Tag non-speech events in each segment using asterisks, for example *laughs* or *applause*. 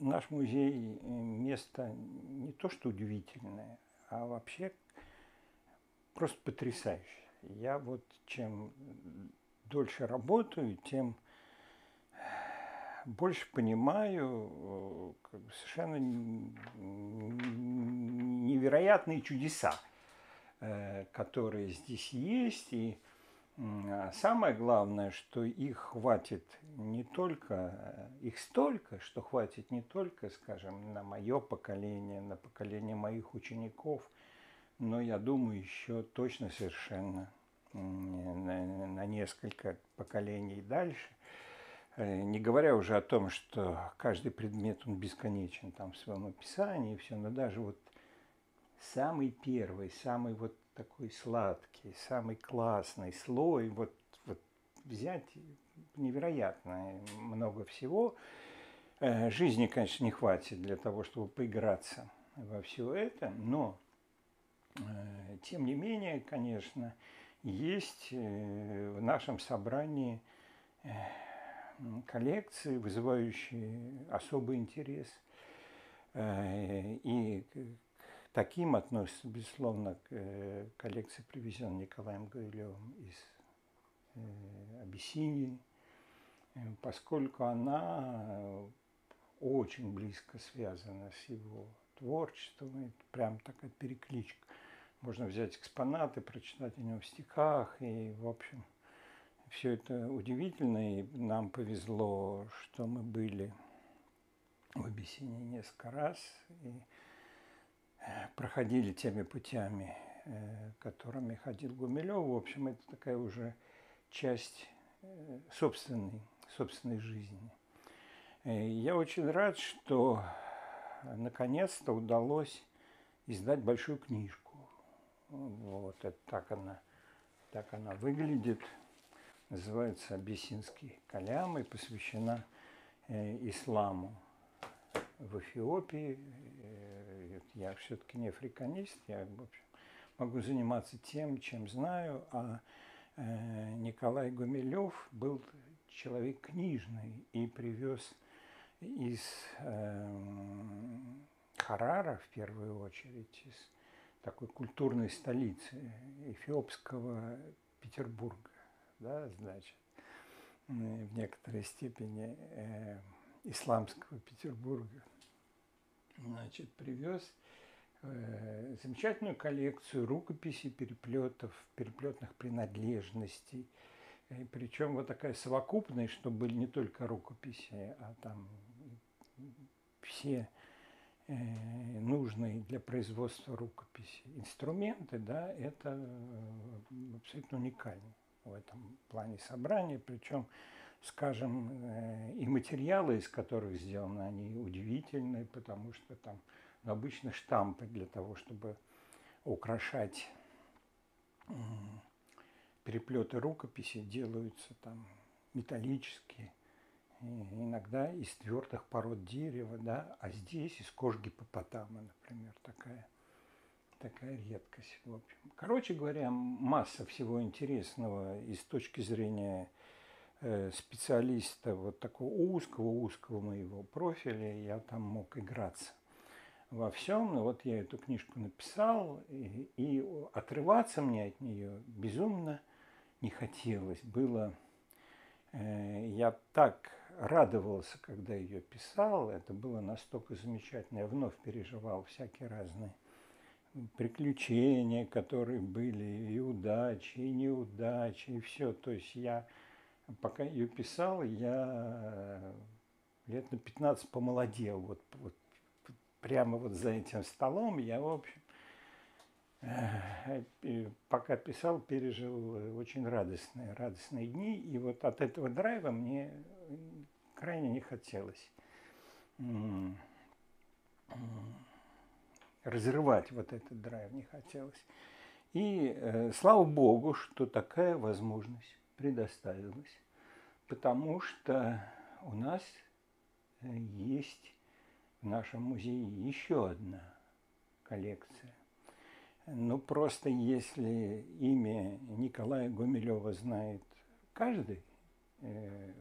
наш музей место не то что удивительное, а вообще просто потрясающее. Я вот чем дольше работаю, тем больше понимаю совершенно невероятные чудеса, э, которые здесь есть. И самое главное, что их хватит не только, их столько, что хватит не только, скажем, на мое поколение, на поколение моих учеников, но я думаю, еще точно совершенно на, на несколько поколений дальше. Э, не говоря уже о том, что каждый предмет, он бесконечен там в своем описании и все, но даже вот самый первый, самый вот такой сладкий, самый классный слой, вот, вот взять невероятно много всего. Э, жизни, конечно, не хватит для того, чтобы поиграться во все это, но э, тем не менее, конечно, есть в нашем собрании коллекции, вызывающие особый интерес. Э, и таким относится, безусловно, к э, коллекции, привезенной Николаем Гавилевым из э, Абиссинии, поскольку она очень близко связана с его творчеством. Это прям такая перекличка. Можно взять экспонаты, прочитать о нем в стихах и, в общем, все это удивительно, и нам повезло, что мы были в Абиссинии несколько раз и э, проходили теми путями, э, которыми ходил Гумилев. В общем, это такая уже часть э, собственной, собственной жизни. Я очень рад, что наконец-то удалось издать большую книжку. Вот это так она, так она выглядит называется «Абиссинский калям» и посвящена э, исламу в Эфиопии. Э, я все-таки не африканист, я в общем, могу заниматься тем, чем знаю, а э, Николай Гумилев был человек книжный и привез из Харара, в первую очередь, из такой культурной столицы эфиопского Петербурга да, значит, в некоторой степени э, исламского Петербурга, значит, привез э, замечательную коллекцию рукописей, переплетов, переплетных принадлежностей. И причем вот такая совокупность, что были не только рукописи, а там все э, нужные для производства рукописи инструменты, да, это э, абсолютно уникально в этом плане собрания, причем, скажем, э, и материалы, из которых сделаны, они удивительные, потому что там обычно штампы для того, чтобы украшать переплеты рукописи делаются там металлические, иногда из твердых пород дерева, да, а здесь из кожи гипопотама, например, такая такая редкость. В общем. Короче говоря, масса всего интересного и с точки зрения э, специалиста вот такого узкого-узкого моего профиля я там мог играться во всем. Но вот я эту книжку написал, и, и отрываться мне от нее безумно не хотелось. Было, э, я так радовался, когда ее писал, это было настолько замечательно. Я вновь переживал всякие разные приключения, которые были, и удачи, и неудачи, и все. То есть я, пока ее писал, я лет на 15 помолодел. Вот, вот прямо вот за этим столом я, в общем, пока писал, пережил очень радостные, радостные дни. И вот от этого драйва мне крайне не хотелось разрывать вот этот драйв не хотелось. И э, слава богу, что такая возможность предоставилась, потому что у нас э, есть в нашем музее еще одна коллекция. Ну, просто если имя Николая Гумилева знает каждый э,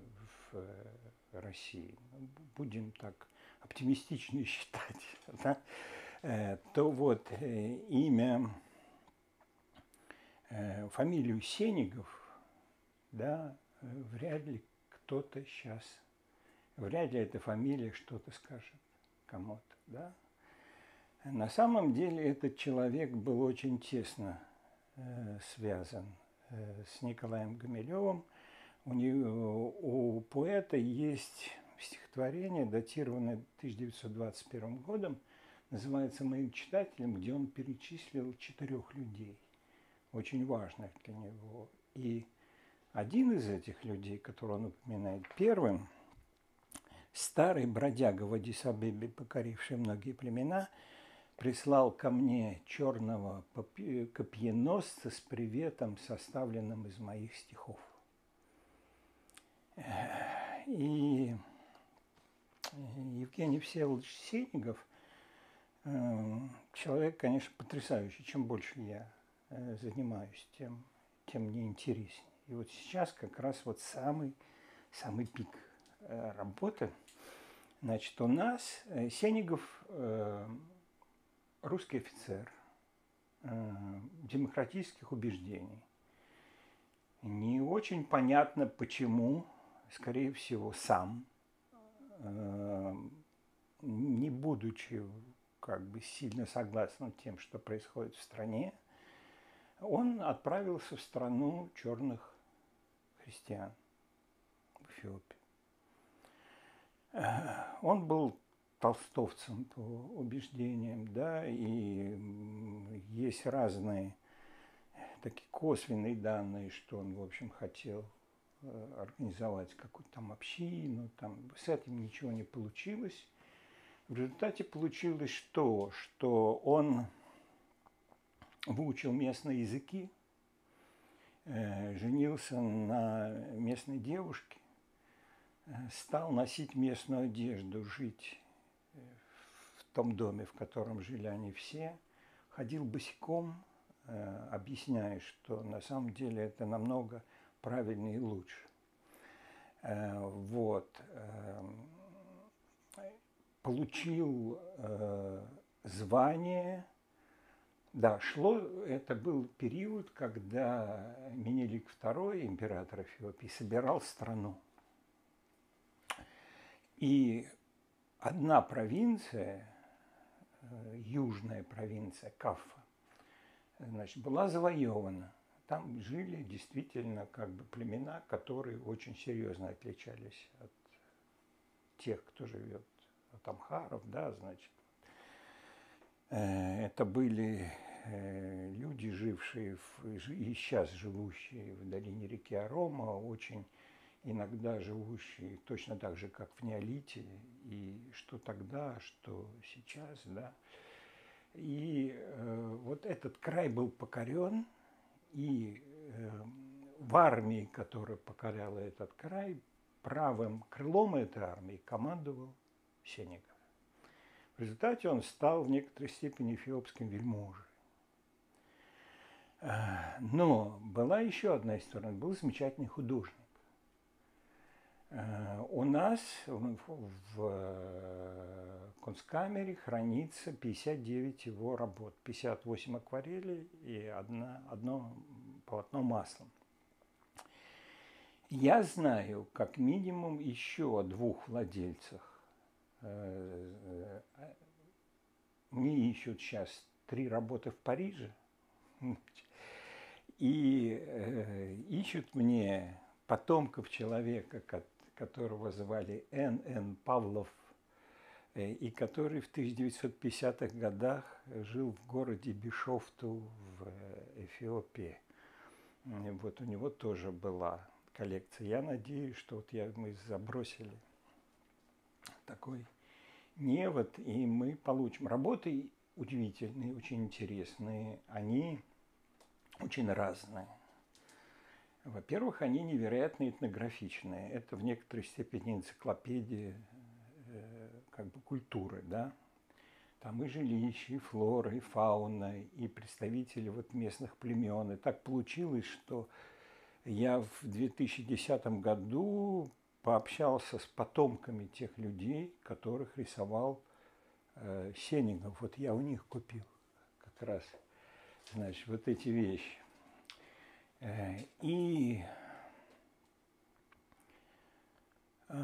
в России, ну, будем так оптимистичнее *laughs* считать, да, э, то вот э, имя, э, фамилию Сенигов, да, вряд ли кто-то сейчас, вряд ли эта фамилия что-то скажет кому-то, да. На самом деле этот человек был очень тесно э, связан э, с Николаем Гумилевым. У, него, у поэта есть стихотворение, датированное 1921 годом, называется «Моим читателем», где он перечислил четырех людей, очень важных для него. И один из этих людей, которого он упоминает первым, старый бродяга в Адисабебе, покоривший многие племена – прислал ко мне черного копьеносца с приветом, составленным из моих стихов. И Евгений Всеволодович Сенигов, э, человек, конечно, потрясающий. Чем больше я э, занимаюсь, тем, тем мне интереснее. И вот сейчас как раз вот самый, самый пик э, работы. Значит, у нас Сенигов русский офицер э, демократических убеждений. Не очень понятно, почему, скорее всего, сам, э, не будучи как бы сильно согласен тем, что происходит в стране, он отправился в страну черных христиан, в Эфиопию. *clears throat* Он был толстовцем по убеждениям, да, и есть разные такие косвенные данные, что он, в общем, хотел э, организовать какую-то там общину, там с этим ничего не получилось. В результате получилось что? Что он выучил местные языки, э, женился на местной девушке, стал носить местную одежду, жить в том доме, в котором жили они все, ходил босиком, э, объясняя, что на самом деле это намного правильнее и лучше. Э, вот. Э, получил звание. Да, шло, это был период, когда Менелик II, император Эфиопии, собирал страну. И одна провинция, э, южная провинция Кафа, значит, была завоевана. Там жили действительно как бы племена, которые очень серьезно отличались от тех, кто живет от амхаров, да, значит. Э, это были э, люди, жившие в, и сейчас живущие в долине реки Арома, очень иногда живущие точно так же, как в неолите, и что тогда, что сейчас, да. И э, вот этот край был покорен, и э, в армии, которая покоряла этот край, правым крылом этой армии командовал Сенегов. В результате он стал в некоторой степени эфиопским вельможей. Э, но была еще одна история. Он был замечательный художник. Э, у нас в э, Кунсткамере хранится 59 его работ, 58 акварелей и одна, одно полотно маслом. Я знаю как минимум еще о двух владельцах. Э, мне ищут сейчас три работы в Париже. И ищут мне потомков человека, которого звали Н.Н. Павлов, э, и который в 1950-х годах жил в городе Бишофту в э, Эфиопии. Вот у него тоже была коллекция. Я надеюсь, что вот я, мы забросили такой невод, и мы получим. Работы удивительные, очень интересные. Они очень разные. Во-первых, они невероятно этнографичные. Это в некоторой степени энциклопедия э, как бы культуры, да. Там и жилища, и флора, и фауна, и представители вот местных племен. И так получилось, что я в 2010 году пообщался с потомками тех людей, которых рисовал э, Сенигов. Вот я у них купил как раз, значит, вот эти вещи. Э, и э,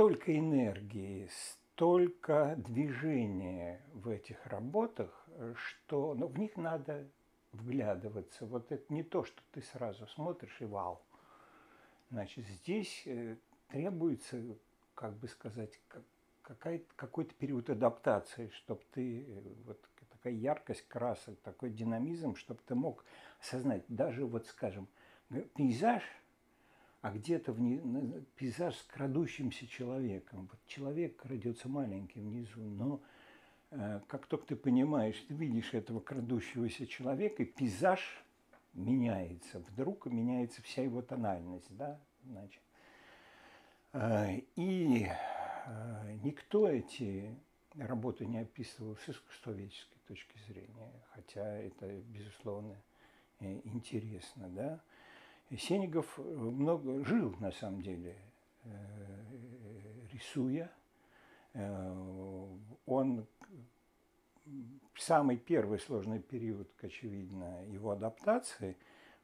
столько энергии, столько движения в этих работах, что ну, в них надо вглядываться. Вот это не то, что ты сразу смотришь и вау. Значит, здесь э, требуется, как бы сказать, какой-то период адаптации, чтобы ты, э, вот такая яркость красок, такой динамизм, чтобы ты мог осознать, даже вот, скажем, пейзаж, а где-то вне, пейзаж с крадущимся человеком. Вот человек крадется маленький внизу, но э, как только ты понимаешь, ты видишь этого крадущегося человека, и пейзаж меняется, вдруг меняется вся его тональность, да, значит. Э, и э, никто эти работы не описывал с искусствоведческой точки зрения, хотя это, безусловно, э, интересно, да. Сенегов много жил, на самом деле, рисуя. Он самый первый сложный период, очевидно, его адаптации,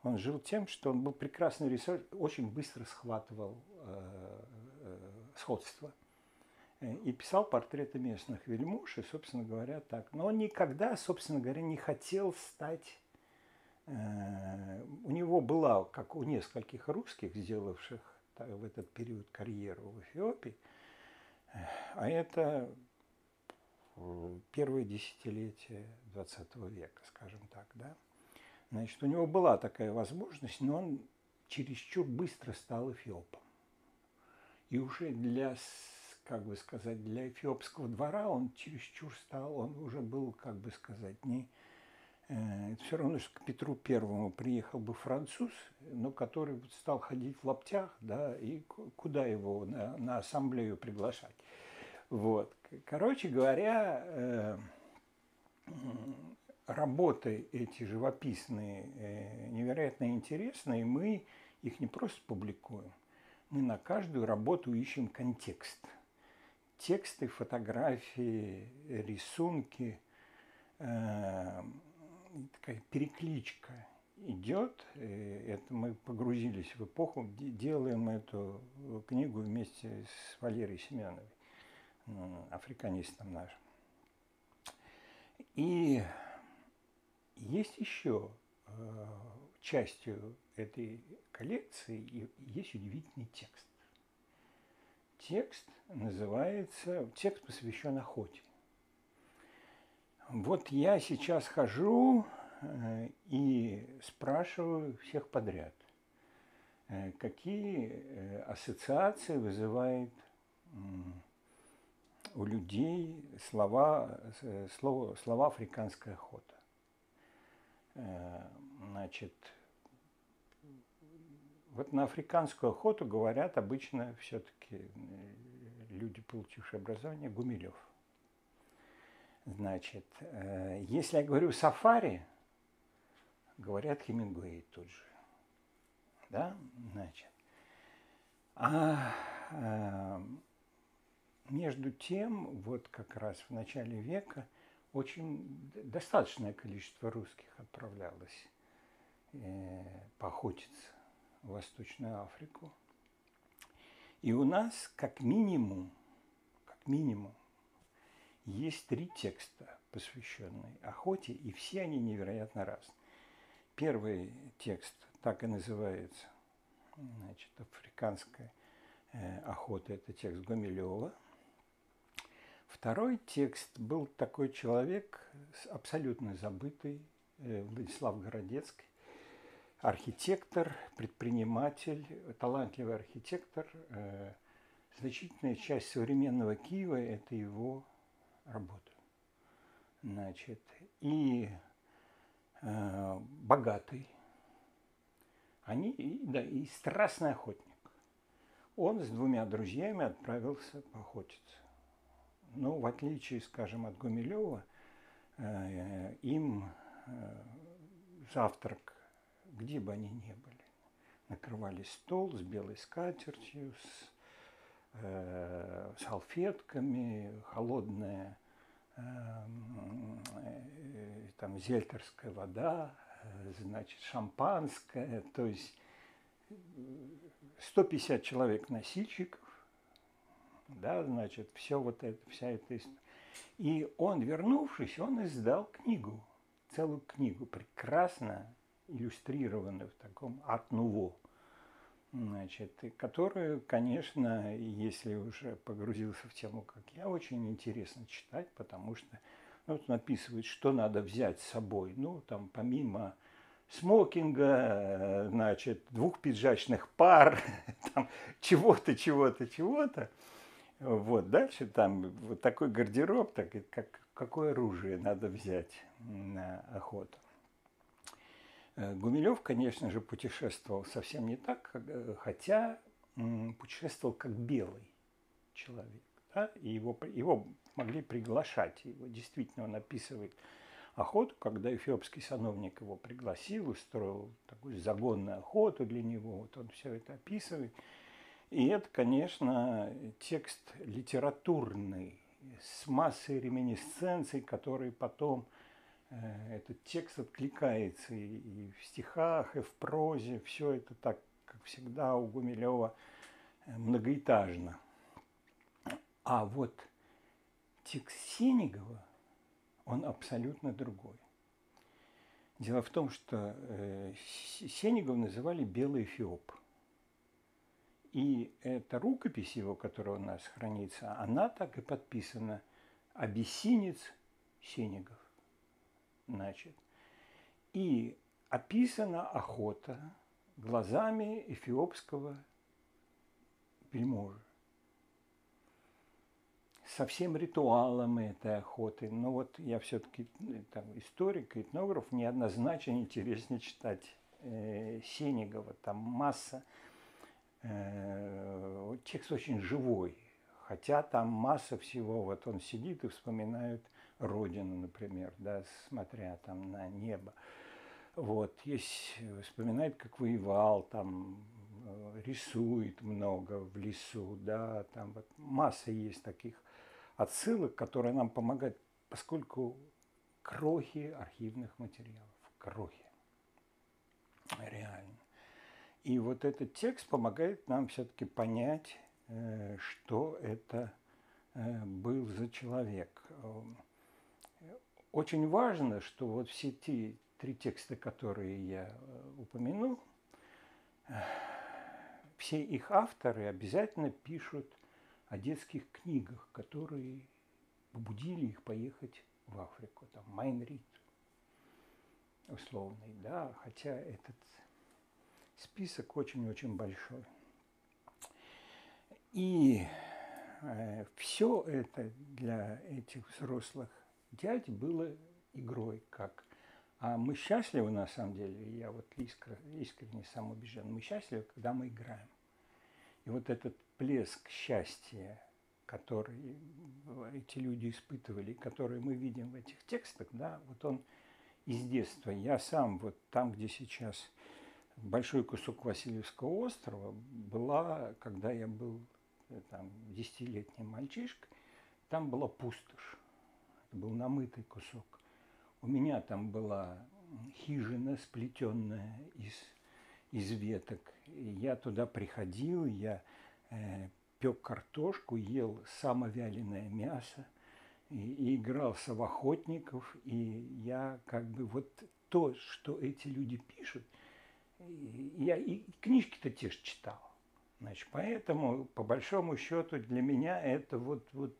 он жил тем, что он был прекрасный рисовать, очень быстро схватывал э, э, сходство. И писал портреты местных вельмуш, и, собственно говоря, так. Но он никогда, собственно говоря, не хотел стать... Э, у него была, как у нескольких русских, сделавших в этот период карьеру в Эфиопии, а это первые десятилетия 20 века, скажем так, да. Значит, у него была такая возможность, но он чересчур быстро стал эфиопом. И уже для, как бы сказать, для эфиопского двора он чересчур стал, он уже был, как бы сказать, не... Э, все равно, что к Петру Первому приехал бы француз, но который стал ходить в лаптях, да, и куда его на, на ассамблею приглашать. Вот. Короче говоря, э, работы эти живописные э, невероятно интересные, мы их не просто публикуем, мы на каждую работу ищем контекст. Тексты, фотографии, рисунки, такая перекличка идет. Это мы погрузились в эпоху, делаем эту книгу вместе с Валерией Семеновой африканистом нашим. И есть еще э, частью этой коллекции есть удивительный текст. Текст называется, текст посвящен охоте. Вот я сейчас хожу э, и спрашиваю всех подряд, э, какие ассоциации вызывает у людей слова, слово, слова африканская охота. Э, значит, вот на африканскую охоту говорят обычно все-таки э, люди, получившие образование, Гумилев. Значит, э, если я говорю сафари, говорят Хемингуэй тут же. Да, значит. А между тем, вот как раз в начале века очень достаточное количество русских отправлялось э, поохотиться в Восточную Африку. И у нас как минимум, как минимум, есть три текста, посвященные охоте, и все они невероятно разные. Первый текст так и называется, значит, африканская э, охота, это текст Гумилева – Второй текст был такой человек, абсолютно забытый, э, Владислав Городецкий, архитектор, предприниматель, талантливый архитектор. Э, значительная часть современного Киева – это его работа. Значит, и э, богатый, они, да, и страстный охотник. Он с двумя друзьями отправился поохотиться. Ну, в отличие, скажем, от Гумилева, э, им э, завтрак, где бы они ни были, накрывали стол с белой скатертью, с э, салфетками, холодная э, э, там зельтерская вода, э, значит, шампанское, то есть 150 человек носильщиков, да, значит, все вот это, вся эта история. И он, вернувшись, он издал книгу, целую книгу, прекрасно иллюстрированную в таком арт-нуво, значит, которую, конечно, если уже погрузился в тему, как я, очень интересно читать, потому что ну, вот он описывает, что надо взять с собой. Ну, там, помимо смокинга, значит, двух пиджачных пар, *laughs* там, чего-то, чего-то, чего-то. Вот, дальше там вот такой гардероб, так, как, какое оружие надо взять на охоту. Э, Гумилев, конечно же, путешествовал совсем не так, э, хотя путешествовал как белый человек. Да? И его, его могли приглашать. Его действительно он описывает охоту, когда эфиопский сановник его пригласил, устроил такую загонную охоту для него. Вот он все это описывает. И это, конечно, текст литературный, с массой реминисценций, которые потом этот текст откликается и, и в стихах, и в прозе. Все это так, как всегда, у Гумилева э, многоэтажно. А вот текст Сенегова, он абсолютно другой. Дело в том, что э, Сенегов называли «белый эфиоп». И эта рукопись его, которая у нас хранится, она так и подписана «Абиссинец Сенегов». Значит, и описана охота глазами эфиопского вельможи со всем ритуалом этой охоты. Но вот я все-таки э, там, историк, этнограф, неоднозначно интереснее читать э, Сенегова. Там масса Э, текст очень живой, хотя там масса всего. Вот он сидит и вспоминает родину, например, да, смотря там на небо. Вот, есть, вспоминает, как воевал, там э, рисует много в лесу, да, там вот масса есть таких отсылок, которые нам помогают, поскольку крохи архивных материалов, крохи, реально. И вот этот текст помогает нам все-таки понять, э, что это э, был за человек. Очень важно, что вот все те три текста, которые я э, упомянул, все их авторы обязательно пишут о детских книгах, которые побудили их поехать в Африку. Там Майнрид условный, да, хотя этот Список очень-очень большой. И э, все это для этих взрослых дядь было игрой, как а мы счастливы, на самом деле, я вот искренне, искренне сам убежден, мы счастливы, когда мы играем. И вот этот плеск счастья, который эти люди испытывали, который мы видим в этих текстах, да, вот он из детства. Я сам вот там, где сейчас большой кусок Васильевского острова была, когда я был э, там десятилетним мальчишкой, там была пустошь. Это был намытый кусок. У меня там была хижина, сплетенная из, из веток. И я туда приходил, я э, пек картошку, ел самовяленое мясо и, и игрался в охотников. И я как бы вот то, что эти люди пишут – я и книжки-то те же читал. Значит, поэтому, по большому счету, для меня это вот, вот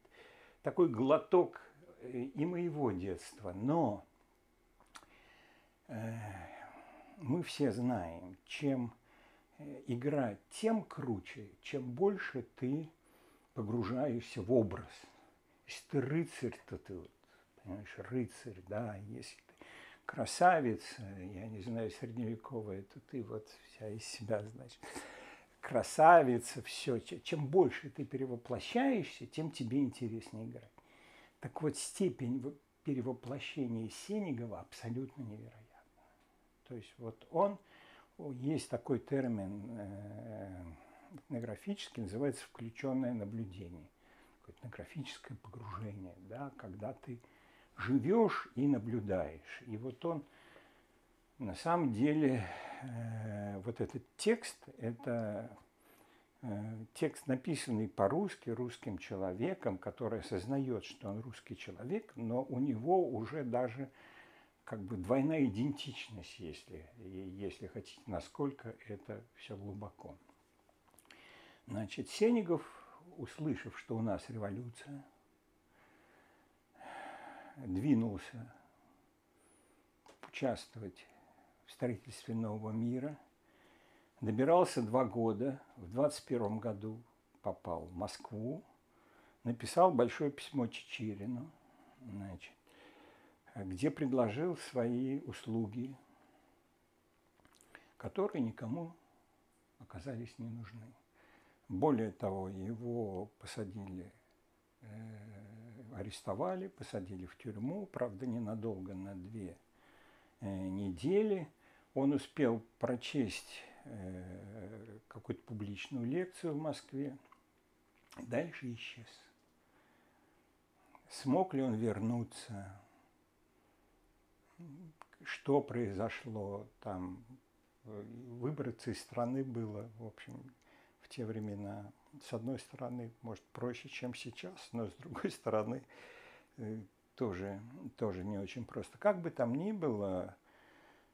такой глоток и моего детства. Но э, мы все знаем, чем э, игра тем круче, чем больше ты погружаешься в образ. Если ты рыцарь, то ты вот, понимаешь, рыцарь, да, если красавица, я не знаю, средневековая, это ты вот вся из себя, значит, красавица, все. Чем больше ты перевоплощаешься, тем тебе интереснее играть. Так вот, степень перевоплощения Сенегова абсолютно невероятна. То есть вот он есть такой термин этнографический, называется включенное наблюдение, этнографическое погружение, да, когда ты живешь и наблюдаешь. И вот он на самом деле э, вот этот текст – это э, текст, написанный по-русски, русским человеком, который осознает, что он русский человек, но у него уже даже как бы двойная идентичность, если, если хотите, насколько это все глубоко. Значит, Сенегов, услышав, что у нас революция, двинулся участвовать в строительстве нового мира. Добирался два года, в 21 году попал в Москву, написал большое письмо Чечерину, значит, где предложил свои услуги, которые никому оказались не нужны. Более того, его посадили, э, арестовали, посадили в тюрьму, правда, ненадолго, на две э, недели. Он успел прочесть какую-то публичную лекцию в Москве, дальше исчез. Смог ли он вернуться? Что произошло там? Выбраться из страны было, в общем, в те времена. С одной стороны, может, проще, чем сейчас, но с другой стороны, э, тоже, тоже не очень просто. Как бы там ни было, Э,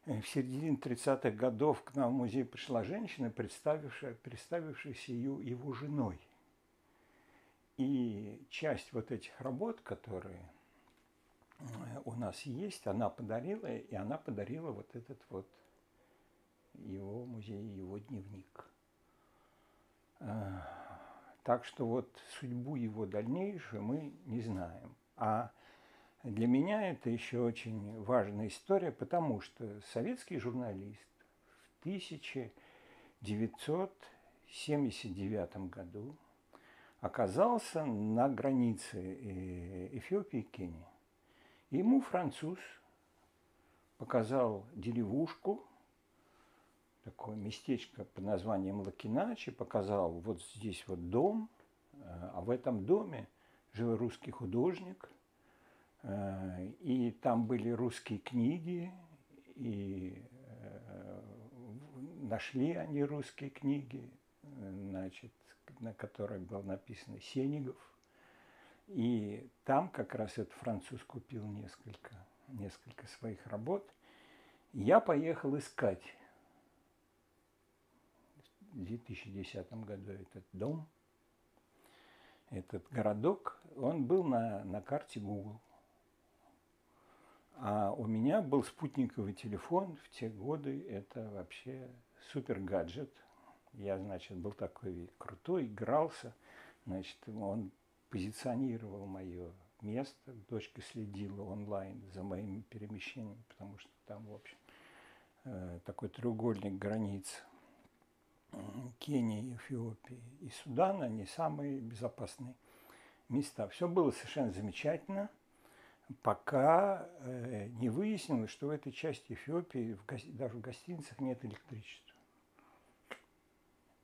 в середине 30-х годов к нам в музей пришла женщина, представившая, представившаяся ее, его женой. И часть вот этих работ, которые э, у нас есть, она подарила, и она подарила вот этот вот его музей, его дневник. Э, так что вот судьбу его дальнейшую мы не знаем. А для меня это еще очень важная история, потому что советский журналист в 1979 году оказался на границе э, Эфиопии и Кении. Ему француз показал деревушку, такое местечко под названием Лакиначи, показал вот здесь вот дом, э, а в этом доме жил русский художник – и там были русские книги, и э, нашли они русские книги, значит, на которых был написан Сенегов. И там как раз этот француз купил несколько, несколько своих работ. Я поехал искать в 2010 году этот дом, этот городок. Он был на, на карте Google. А у меня был спутниковый телефон в те годы, это вообще супер гаджет. Я, значит, был такой крутой, игрался, значит, он позиционировал мое место, дочка следила онлайн за моими перемещениями, потому что там, в общем, э, такой треугольник границ Кении, Эфиопии и Судана, не самые безопасные места. Все было совершенно замечательно – пока э, не выяснилось, что в этой части Эфиопии в гости, даже в гостиницах нет электричества.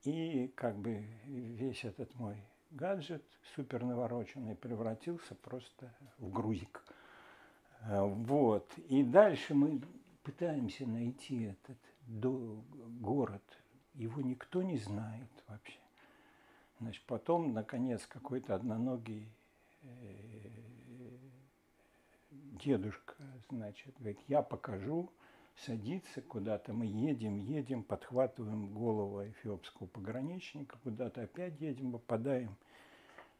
И как бы весь этот мой гаджет супер навороченный превратился просто в грузик. Э, вот. И дальше мы пытаемся найти этот город. Его никто не знает вообще. Значит, потом, наконец, какой-то одноногий э, дедушка, значит, говорит, я покажу, садится куда-то, мы едем, едем, подхватываем голову эфиопского пограничника, куда-то опять едем, попадаем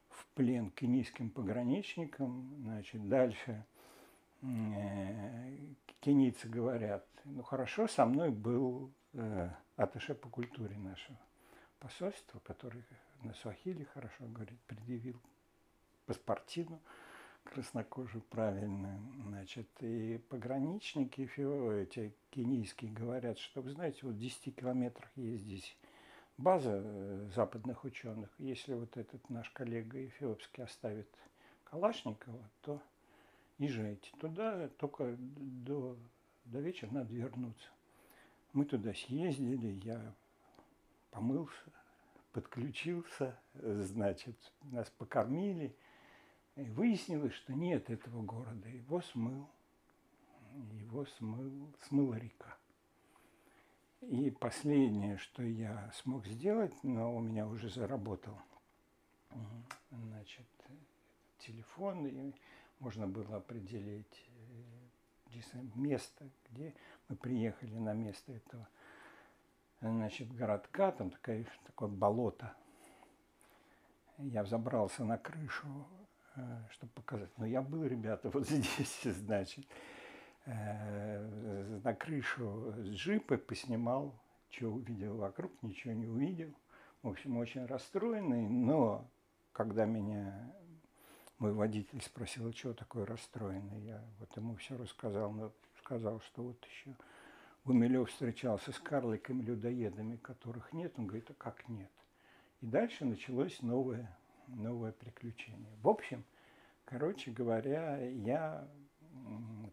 в плен к кенийским пограничникам, значит, дальше э, кенийцы говорят, ну хорошо, со мной был э, аташе по культуре нашего посольства, который на Суахиле хорошо говорит, предъявил паспортину, краснокожих правильно. Значит, и пограничники эти кенийские говорят, что, вы знаете, вот в 10 километрах есть здесь база э, западных ученых. Если вот этот наш коллега эфиопский оставит Калашникова, то езжайте туда, только до, до вечера надо вернуться. Мы туда съездили, я помылся, подключился, значит, нас покормили. И выяснилось, что нет этого города. Его смыл, его смыл, смыла река. И последнее, что я смог сделать, но у меня уже заработал, значит, телефон, и можно было определить э, место, где мы приехали на место этого значит, городка, там такое, такое болото. Я взобрался на крышу, чтобы показать. Но я был, ребята, *laughs* вот здесь, значит, э, на крышу джипа поснимал, что увидел вокруг, ничего не увидел. В общем, очень расстроенный, но когда меня мой водитель спросил, что такое расстроенный, я вот ему все рассказал, но сказал, что вот еще Гумилев встречался с карликами-людоедами, которых нет. Он говорит, а как нет? И дальше началось новое, новое приключение. В общем, короче говоря, я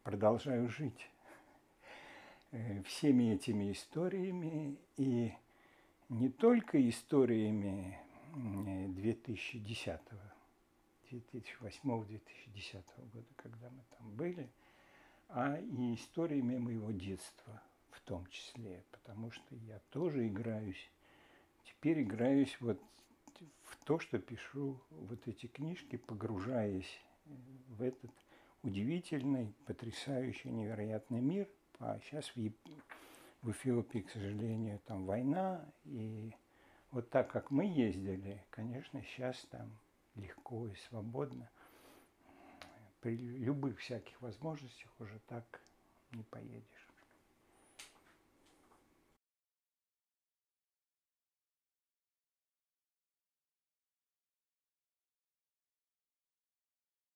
продолжаю жить э, всеми этими историями и не только историями 2010 2008-2010 года, когда мы там были, а и историями моего детства в том числе, потому что я тоже играюсь, теперь играюсь вот в то, что пишу вот эти книжки, погружаясь в этот удивительный, потрясающий, невероятный мир. А сейчас в, в Эфиопии, к сожалению, там война, и вот так как мы ездили, конечно, сейчас там легко и свободно. При любых всяких возможностях уже так не поедешь.